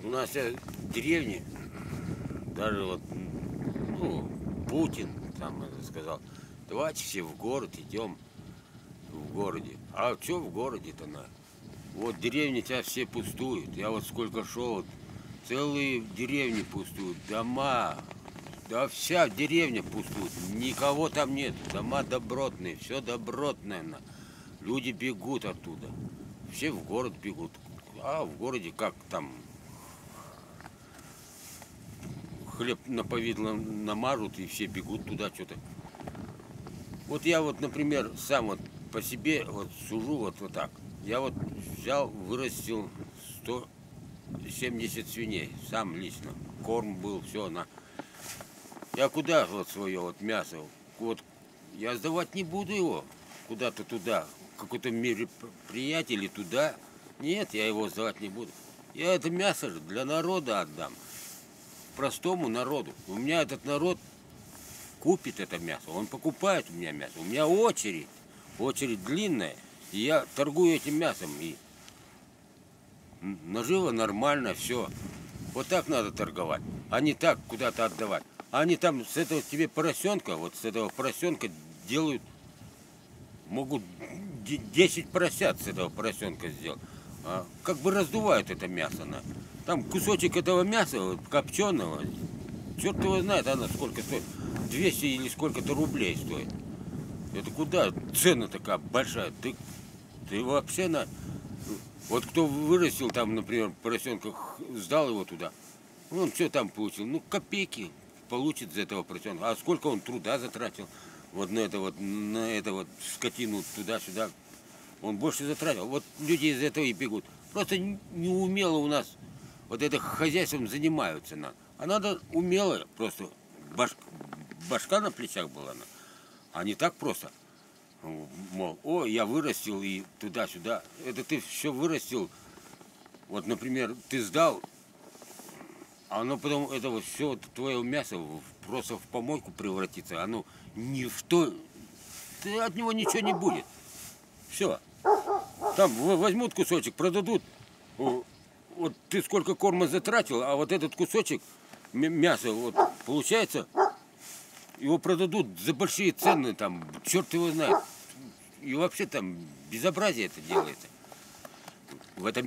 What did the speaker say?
Вот у нас э, деревни, даже вот, ну, Путин там сказал, давайте все в город идем, в городе. А что в городе-то на? Вот деревни тебя все пустуют. Я вот сколько шел, вот, целые деревни пустуют, дома, да вся деревня пустует, никого там нет, дома добротные, все добротное. Люди бегут оттуда, все в город бегут. А в городе как там хлеб на повидло намажут и все бегут туда что-то. Вот я вот, например, сам вот по себе вот сужу вот, вот так. Я вот взял, вырастил 170 свиней, сам лично. Корм был, все на. Я куда вот свое вот мясо, вот я сдавать не буду его куда-то туда, какой-то мероприятие или туда. Нет, я его сдавать не буду. Я это мясо же для народа отдам простому народу. У меня этот народ купит это мясо, он покупает у меня мясо. У меня очередь, очередь длинная, и я торгую этим мясом. И наживо нормально, все. Вот так надо торговать, а не так куда-то отдавать. Они там с этого тебе поросенка, вот с этого поросенка делают, могут 10 поросят с этого поросенка сделать. А как бы раздувают это мясо. На. Там кусочек этого мяса вот, копченого, черт его знает, она сколько стоит. 200 или сколько-то рублей стоит. Это куда цена такая большая? Ты, ты вообще на... Вот кто вырастил там, например, поросенка, сдал его туда, он все там получил. Ну, копейки получит за этого поросенка. А сколько он труда затратил вот на это вот, на это вот скотину туда-сюда. Он больше затратил. Вот люди из этого и бегут. Просто неумело у нас вот это хозяйством занимаются надо. А надо умело просто, баш, башка на плечах была, а не так просто. Мол, о, я вырастил и туда-сюда. Это ты все вырастил. Вот, например, ты сдал, а оно потом, это вот все твое мясо просто в помойку превратится. Оно ни в то, ты от него ничего не будет. Все. Там возьмут кусочек, продадут вот ты сколько корма затратил, а вот этот кусочек мяса, вот получается, его продадут за большие цены, там, черт его знает. И вообще там безобразие это делается. В этом